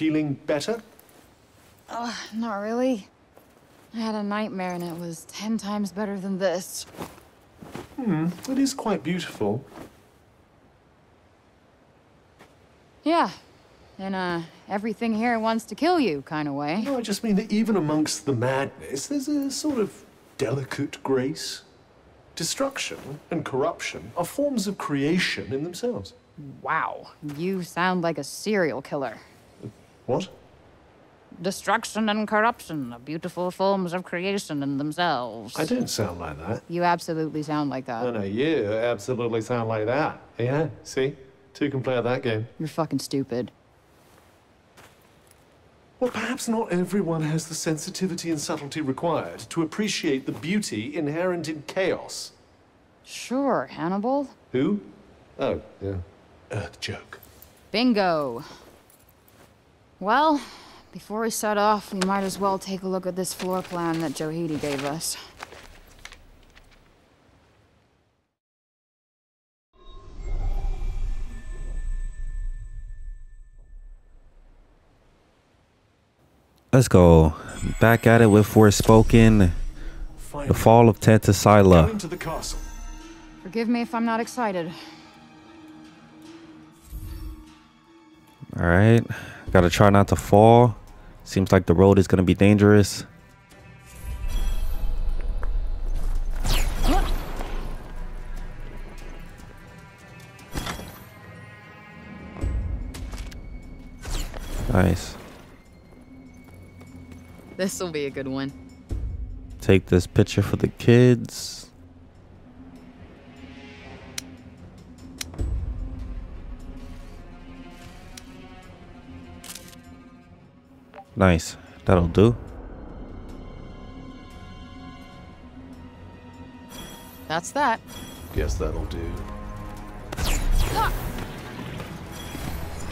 Feeling better? Uh, not really. I had a nightmare and it was ten times better than this. Hmm, it is quite beautiful. Yeah. In a everything here wants to kill you kind of way. No, I just mean that even amongst the madness, there's a sort of delicate grace. Destruction and corruption are forms of creation in themselves. Wow. You sound like a serial killer. What? Destruction and corruption are beautiful forms of creation in themselves. I don't sound like that. You absolutely sound like that. No, no, you absolutely sound like that. Yeah, see? Two can play at that game. You're fucking stupid. Well, perhaps not everyone has the sensitivity and subtlety required to appreciate the beauty inherent in chaos. Sure, Hannibal. Who? Oh, yeah. Earth joke. Bingo. Well, before we set off, we might as well take a look at this floor plan that Johedy gave us. Let's go. Back at it with Forspoken. The fall of Tanta Sila. Going the castle. Forgive me if I'm not excited. Alright. Gotta try not to fall. Seems like the road is gonna be dangerous. Nice. This'll be a good one. Take this picture for the kids. Nice. That'll do. That's that. Guess that'll do.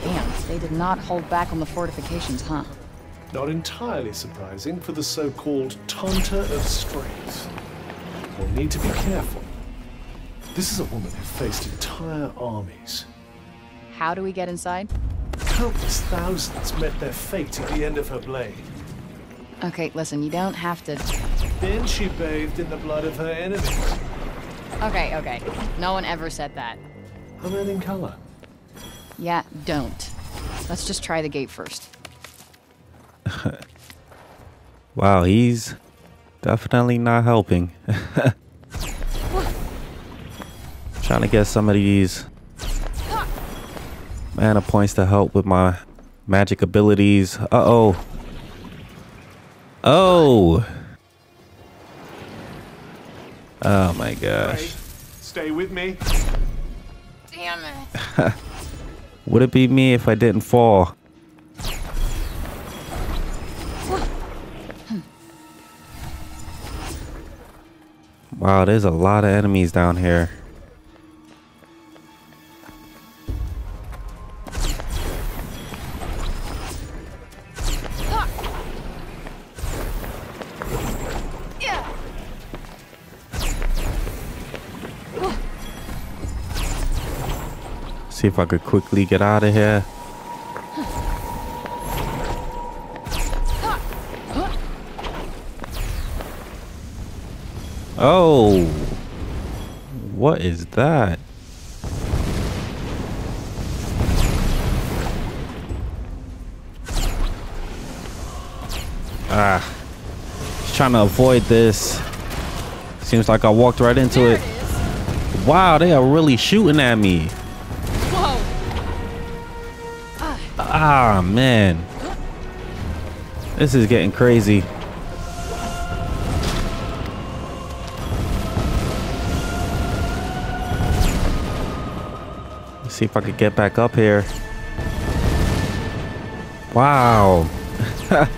Damn, they did not hold back on the fortifications, huh? Not entirely surprising for the so-called Tanta of Strength. We'll need to be careful. This is a woman who faced entire armies. How do we get inside? Countless thousands met their fate at the end of her blade. Okay, listen, you don't have to... Then she bathed in the blood of her enemies. Okay, okay. No one ever said that. A man in color. Yeah, don't. Let's just try the gate first. Wow, he's definitely not helping. Trying to get some of these mana points to help with my magic abilities. Uh-oh. Oh. Oh my gosh. Stay with me. Damn it. Would it be me if I didn't fall? Wow, there's a lot of enemies down here. See if I could quickly get out of here. Oh, what is that? Ah, just trying to avoid this. Seems like I walked right into it. it. Wow, they are really shooting at me. Ah, man. This is getting crazy. Let's see if I could get back up here. Wow.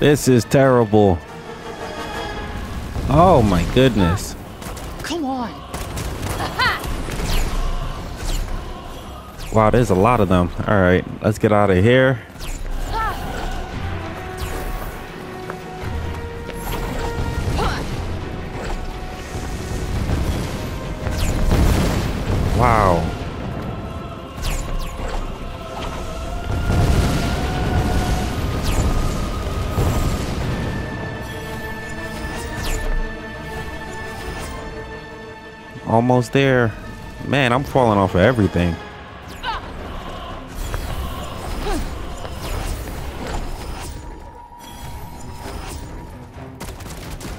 this is terrible. Oh my goodness. Wow, there's a lot of them. All right, let's get out of here. Wow. Almost there. Man, I'm falling off of everything.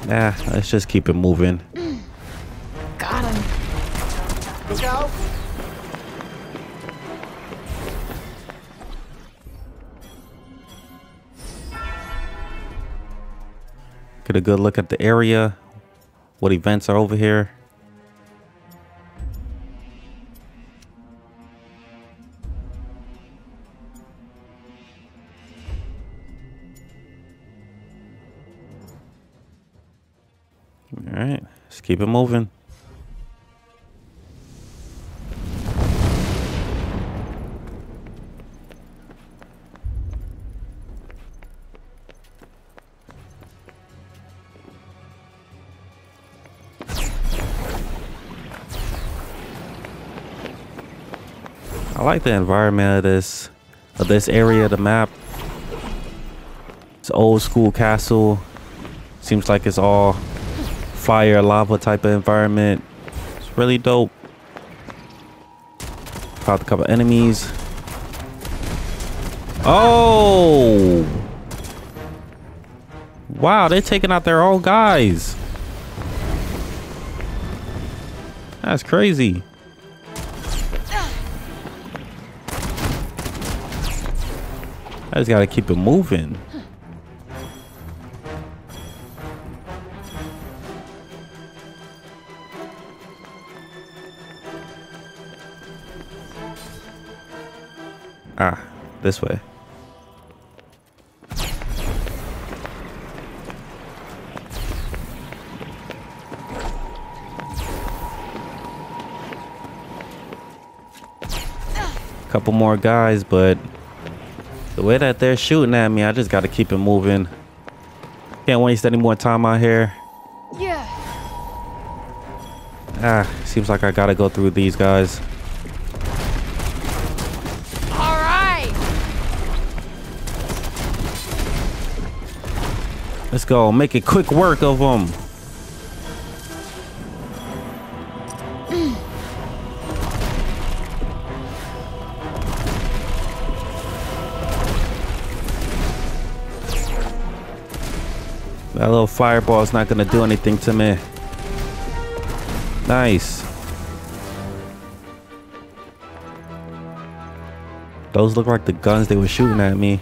Nah, let's just keep it moving. Got him. Look out! Get a good look at the area. What events are over here. All right, let's keep it moving. I like the environment of this of this area of the map. It's old school castle. Seems like it's all fire lava type of environment. It's really dope. Found a couple enemies. Oh! Wow, they're taking out their own guys. That's crazy. I just gotta keep it moving. This way. Couple more guys, but the way that they're shooting at me, I just got to keep it moving. Can't waste any more time out here. Yeah. Ah, seems like I got to go through these guys. Let's go. Make a quick work of them. That little fireball is not going to do anything to me. Nice. Those look like the guns they were shooting at me.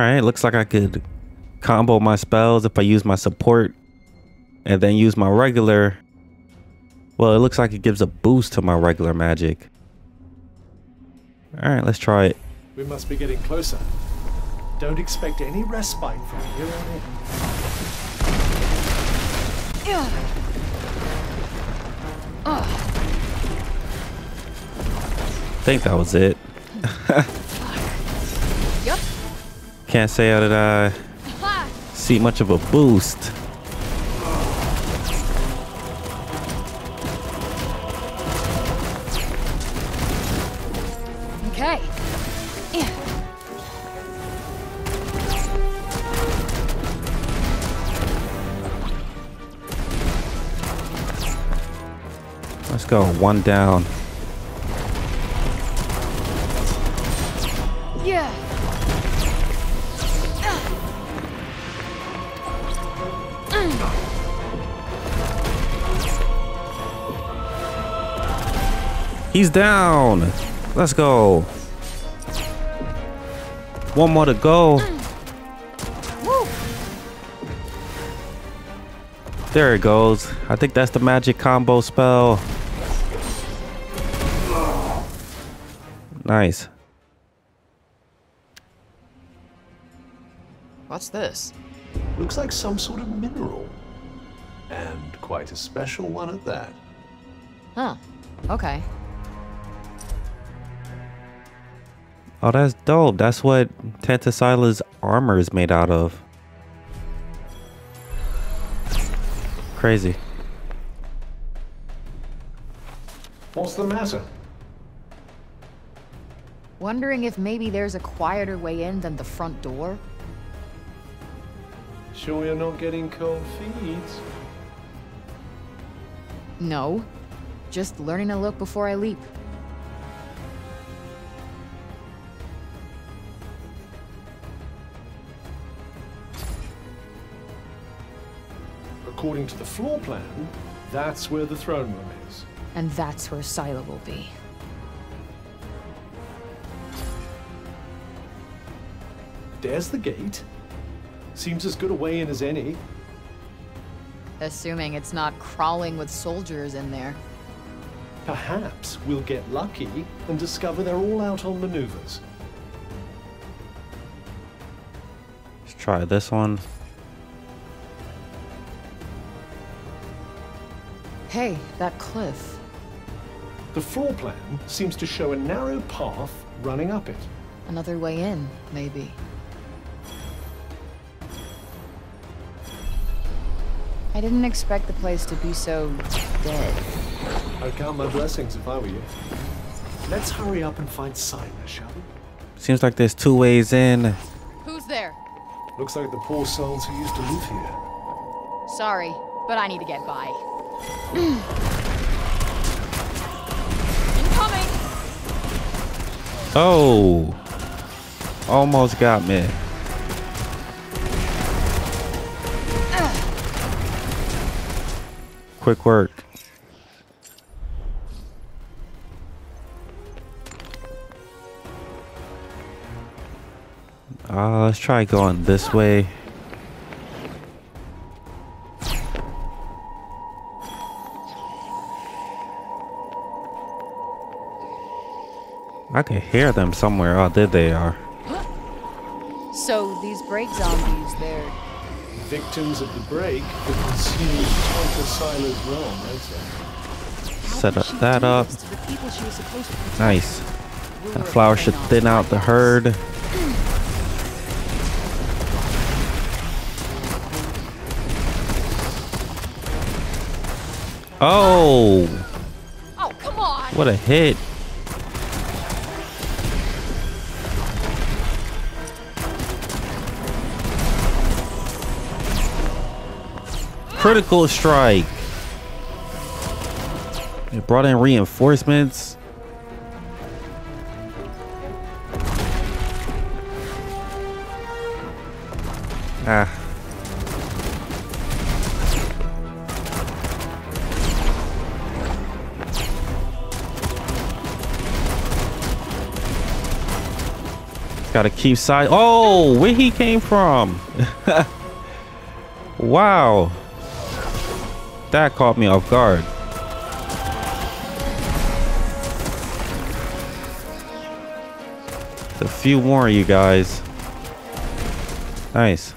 Alright, looks like I could combo my spells if I use my support and then use my regular. Well, it looks like it gives a boost to my regular magic. Alright, let's try it. We must be getting closer. Don't expect any respite from here on in. I think that was it. Can't say did I see much of a boost. Okay. Let's go. One down. Yeah. He's down. Let's go. One more to go. There it goes. I think that's the magic combo spell. Nice. What's this? Looks like some sort of mineral. And quite a special one at that. Huh. Okay. Oh, that's dope. That's what Tanta Sila's armor is made out of. Crazy. What's the matter? Wondering if maybe there's a quieter way in than the front door? Sure you're not getting cold feet? No. Just learning to look before I leap. According to the floor plan, that's where the throne room is. And that's where Sila will be. There's the gate. Seems as good a way in as any. Assuming it's not crawling with soldiers in there. Perhaps we'll get lucky and discover they're all out on maneuvers. Let's try this one. Hey, that cliff. The floor plan seems to show a narrow path running up it. Another way in, maybe. I didn't expect the place to be so dead. I'd count my blessings if I were you. Let's hurry up and find Simon, shall we? Seems like there's two ways in. Who's there? Looks like the poor souls who used to live here. Sorry, but I need to get by. Incoming! Oh. Almost got me. Quick work. Uh, let's try going this way. I can hear them somewhere. Oh, there they are. So, these break zombies, they're. Victims of the break that consumed Tanta Sila's realm, I'd. Set up that up. Nice. That flower should thin out the herd. Oh, Oh, come on! what a hit. Critical strike. It brought in reinforcements. Ah. Gotta keep side. Oh, where he came from? wow. That caught me off guard. A few more, you guys. Nice.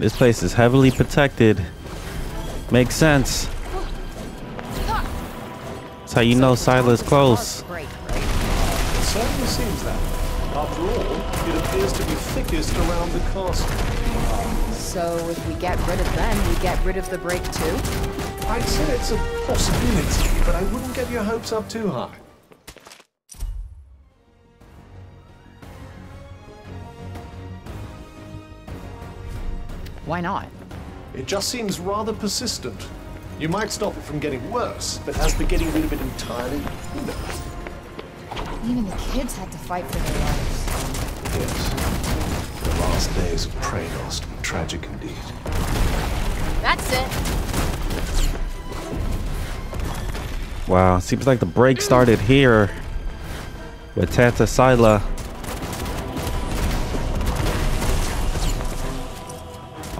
This place is heavily protected. Makes sense. That's how you know Sila's close. It certainly seems that. After all, it appears to be thickest around the castle. So, if we get rid of them, we get rid of the break too? I'd say it's a possibility, but I wouldn't get your hopes up too high. Why not? It just seems rather persistent. You might stop it from getting worse, but as for getting rid of it entirely, who knows? Even the kids had to fight for their lives. Yes. The last days of Praenost were tragic indeed. That's it. Wow, seems like the break started here with Tanta Sila.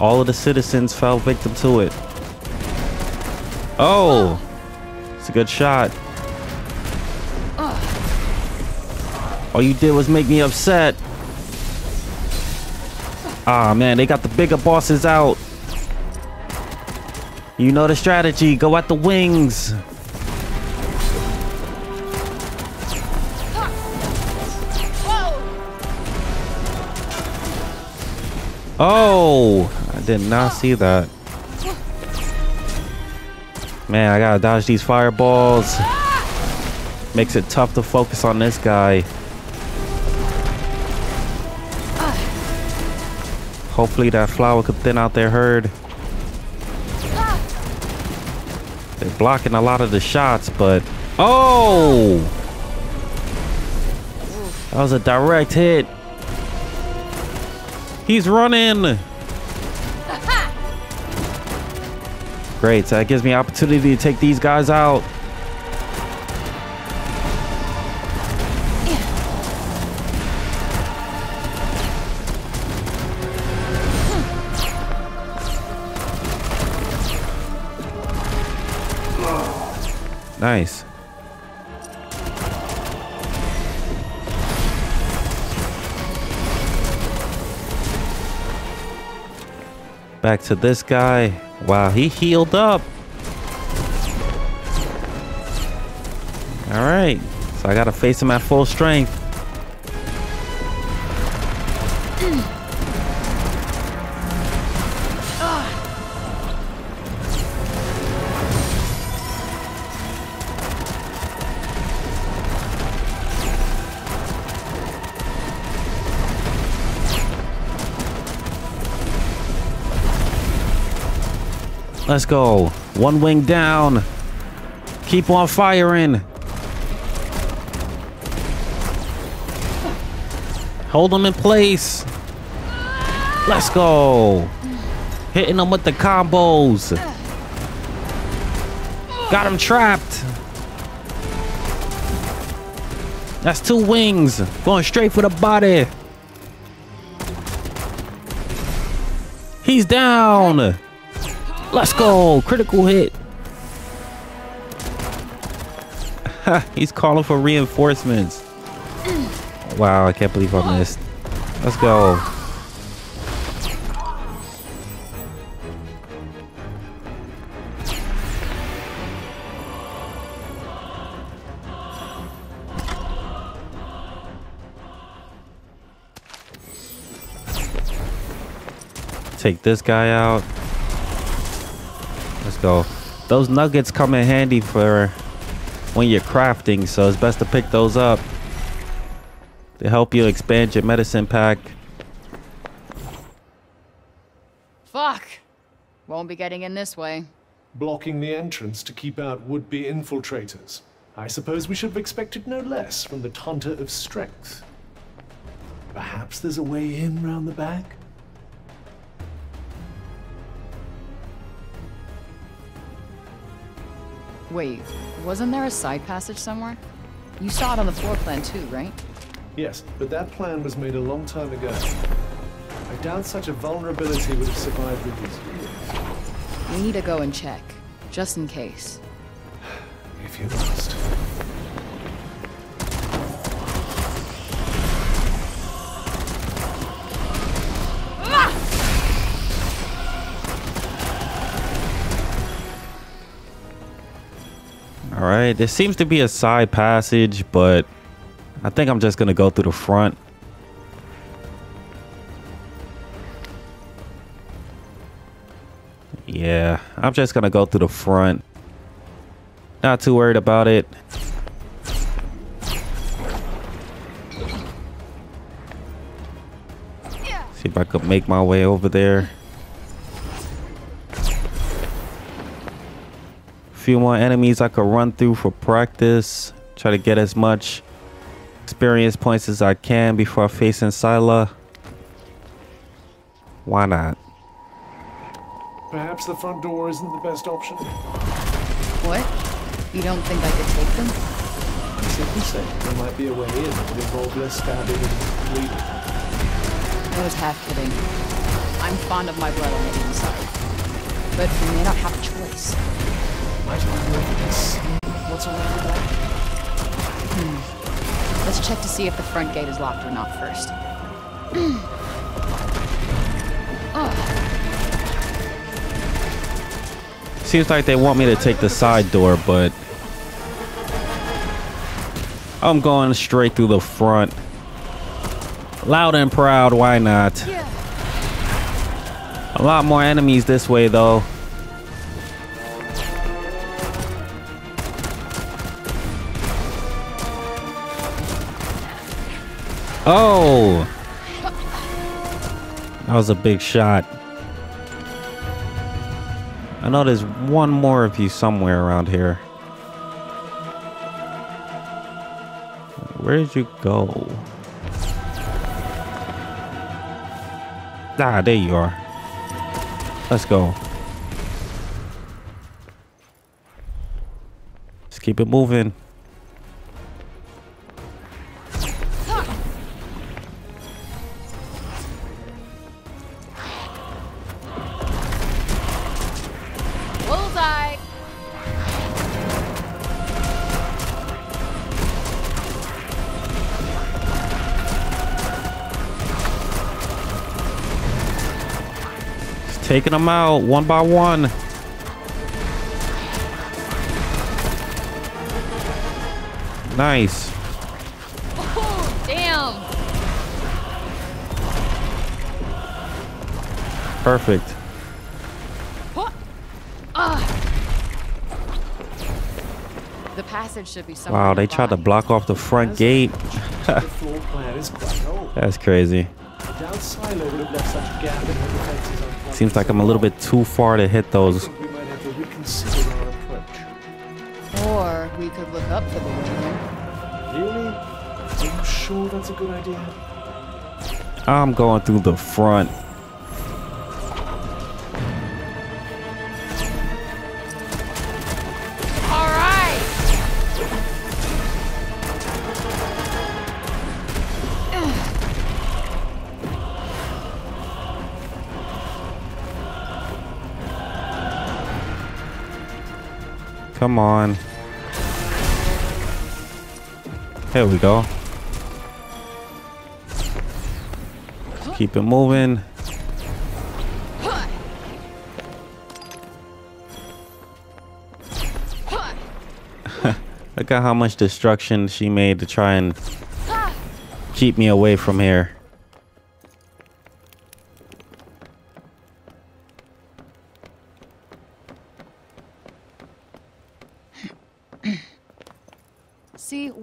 All of the citizens fell victim to it. Oh, it's a good shot. All you did was make me upset. Ah man, they got the bigger bosses out. You know the strategy. Go at the wings. Oh, I did not see that. Man, I gotta dodge these fireballs. Makes it tough to focus on this guy. Hopefully that flower could thin out their herd. They're blocking a lot of the shots, but... Oh! That was a direct hit. He's running! Great, so that gives me opportunity to take these guys out. Nice. Back to this guy. Wow, he healed up. All right. So I got to face him at full strength. Let's go. One wing down. Keep on firing. Hold them in place. Let's go. Hitting them with the combos. Got him trapped. That's two wings. Going straight for the body. He's down. Let's go. Critical hit. He's calling for reinforcements. Wow, I can't believe I missed. Let's go. Take this guy out. Let's. Those nuggets come in handy for when you're crafting, so it's best to pick those up. to help you expand your medicine pack. Fuck. Won't be getting in this way. Blocking the entrance to keep out would-be infiltrators. I suppose we should have expected no less from the Tanta of Strength. Perhaps there's a way in round the back? Wait, wasn't there a side passage somewhere? You saw it on the floor plan too, right? Yes, but that plan was made a long time ago. I doubt such a vulnerability would have survived with these years. We need to go and check, just in case. If you must. Right, there seems to be a side passage, but I think I'm just gonna go through the front. Yeah, I'm just gonna go through the front. Not too worried about it. See if I could make my way over there. Few more enemies I could run through for practice. Try to get as much experience points as I can before facing Sila. Why not? Perhaps the front door isn't the best option. What? You don't think I could take them? I simply say there might be a way in that would involve less stabbing and bleeding. I was half kidding. I'm fond of my blood on the inside. But we may not have a choice. Might I look and see what's around the back? Hmm. Let's check to see if the front gate is locked or not first. Ah. Seems like they want me to take the side door, but I'm going straight through the front. Loud and proud, why not? A lot more enemies this way, though. Oh! That was a big shot. I know there's one more of you somewhere around here. Where did you go? Ah, there you are. Let's go. Let's keep it moving. Taking them out one by one. Nice. Oh, damn! Perfect. What? Ah. The passage should be somewhere Wow, they tried to block off the front gate. the floor plan is quite old. That's crazy. Seems like I'm a little bit too far to hit those. think we might have to reconsider our approach. Or we could look up for the window. Really? Are you sure that's a good idea? I'm going through the front. Come on. Here we go. Keep it moving. Look at how much destruction she made to try and keep me away from here.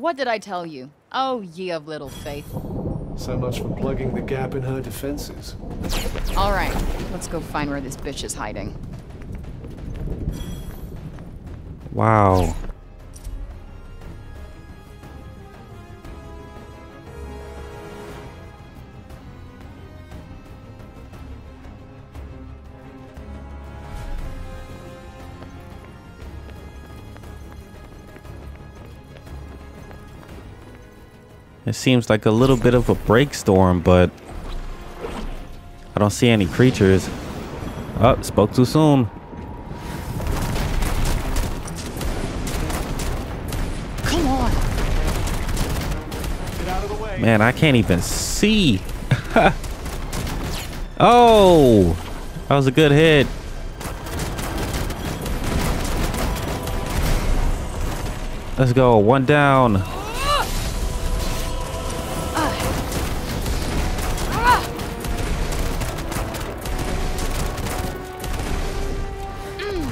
What did I tell you? Oh, ye of little faith. So much for plugging the gap in her defenses. All right, let's go find where this bitch is hiding. Wow. It seems like a little bit of a break storm, but I don't see any creatures. Oh, spoke too soon. Come on! Get out of the way. Man, I can't even see. oh, that was a good hit. Let's go. One down.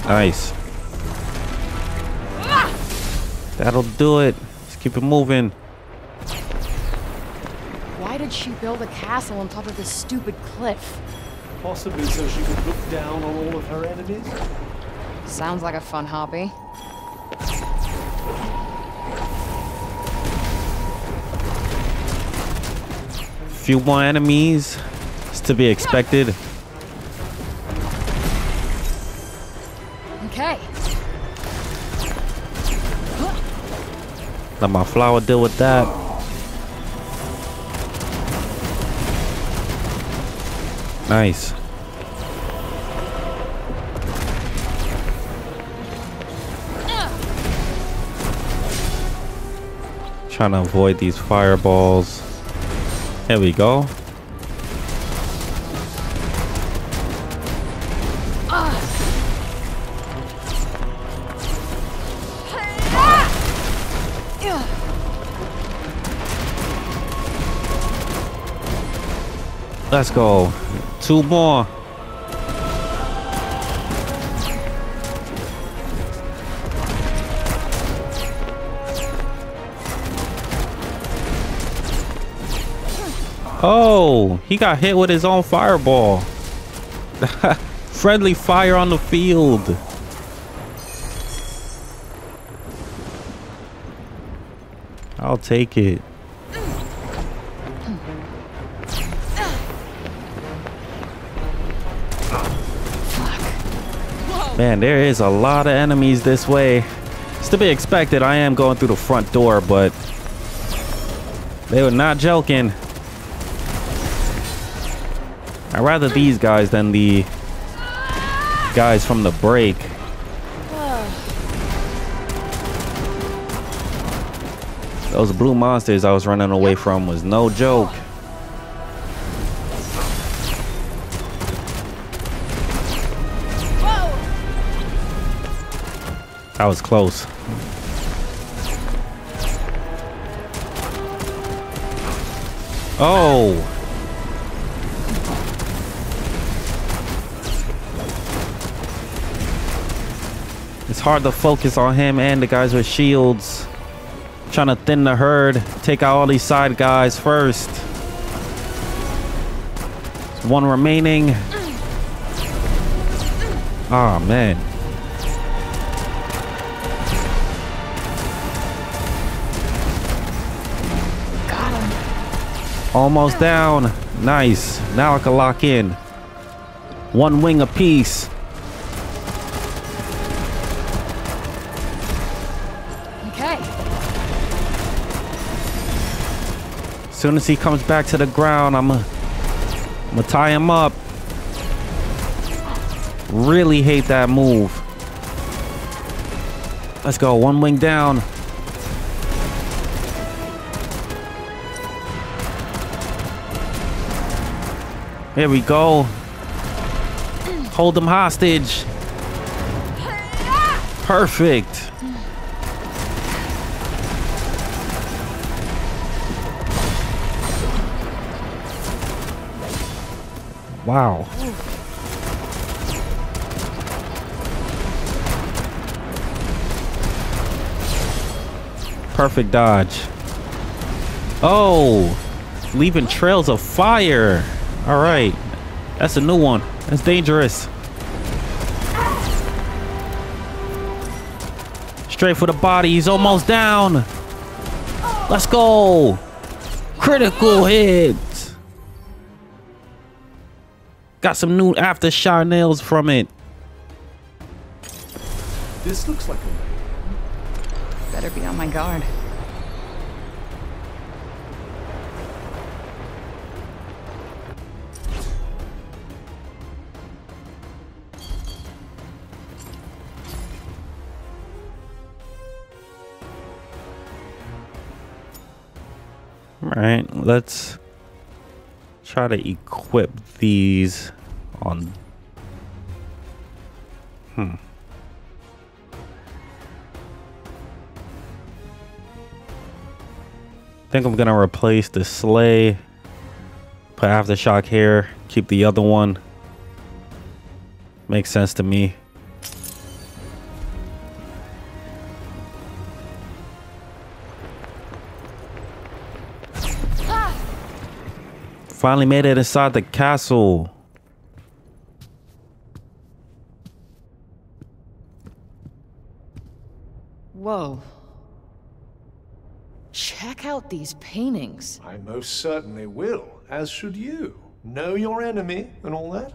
Nice. That'll do it. Let's keep it moving. Why did she build a castle on top of this stupid cliff? Possibly so she could look down on all of her enemies. Sounds like a fun hobby. Few more enemies. It's to be expected. Okay. Let my flower deal with that. Nice. Trying to avoid these fireballs. There we go. Let's go. Two more. Oh, he got hit with his own fireball. Friendly fire on the field. I'll take it. Man, there is a lot of enemies this way. It's to be expected. I am going through the front door, but they were not joking. I'd rather these guys than the guys from the break. Those blue monsters I was running away from was no joke. That was close. Oh. It's hard to focus on him and the guys with shields. Trying to thin the herd. Take out all these side guys first. One remaining. Ah, oh, man. Almost down. Nice. Now I can lock in. One wing apiece. Okay. As soon as he comes back to the ground, I'm gonna tie him up. Really hate that move. Let's go. One wing down. Here we go. Hold them hostage. Perfect. Wow. Perfect dodge. Oh, leaving trails of fire. All right. That's a new one. That's dangerous. Straight for the body. He's almost down. Let's go. Critical hit. Got some new aftershock nails from it. This looks like a Better be on my guard. All right, let's try to equip these on. Hmm. think I'm gonna replace the sleigh. Put aftershock here. Keep the other one. Makes sense to me. Finally made it inside the castle. Whoa. Check out these paintings. I most certainly will, as should you. Know your enemy and all that?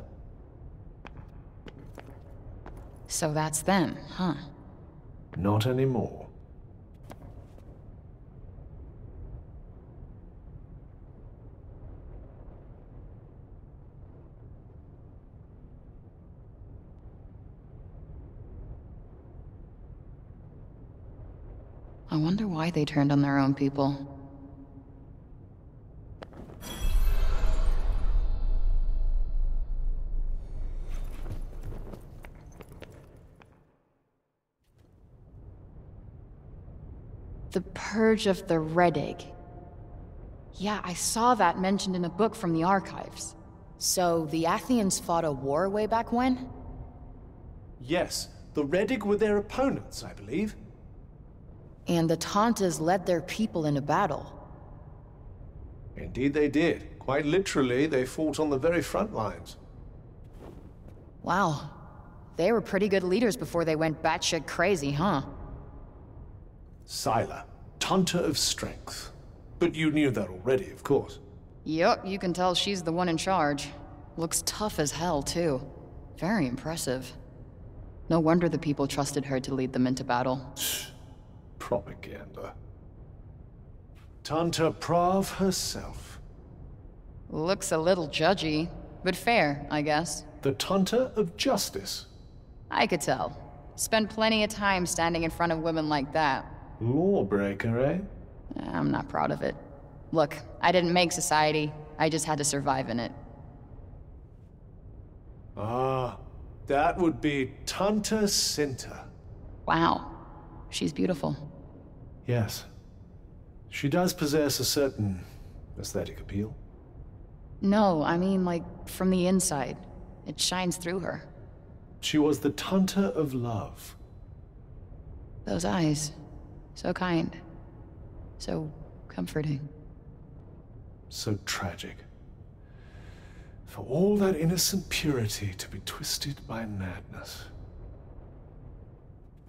So that's them, huh? Not anymore. Wonder why they turned on their own people. The Purge of the Rheddig. Yeah, I saw that mentioned in a book from the archives. So, the Athians fought a war way back when? Yes, the Rheddig were their opponents, I believe. And the Tantas led their people into battle. Indeed they did. Quite literally, they fought on the very front lines. Wow. They were pretty good leaders before they went batshit crazy, huh? Sila, Tanta of Strength. But you knew that already, of course. Yup, you can tell she's the one in charge. Looks tough as hell, too. Very impressive. No wonder the people trusted her to lead them into battle. Propaganda. Tanta Prav herself. Looks a little judgy, but fair, I guess. The Tanta of Justice. I could tell. Spend plenty of time standing in front of women like that. Lawbreaker, eh? I'm not proud of it. Look, I didn't make society. I just had to survive in it. Ah, that would be Tanta Cinta. Wow. She's beautiful. Yes. She does possess a certain aesthetic appeal. No, I mean, like, from the inside. It shines through her. She was the Tanta of Love. Those eyes. So kind. So comforting. So tragic. For all that innocent purity to be twisted by madness.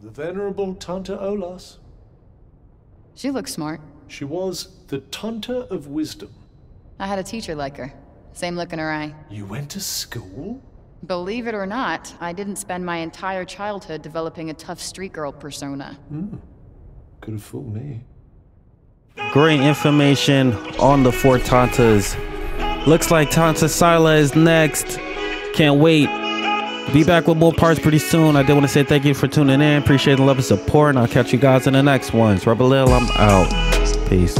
The venerable Tanta Olas. She looks smart. She was the Tanta of Wisdom. I had a teacher like her. Same look in her eye. You went to school? Believe it or not, I didn't spend my entire childhood developing a tough street girl persona. Hmm. Could have fooled me. Great information on the four Tantas. Looks like Tanta Sila is next. Can't wait. Be back with more parts pretty soon. I did want to say thank you for tuning in. Appreciate the love and support, and I'll catch you guys in the next ones. Rebel Leel, I'm out. Peace.